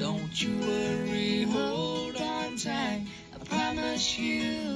Don't you worry, hold on tight. I promise you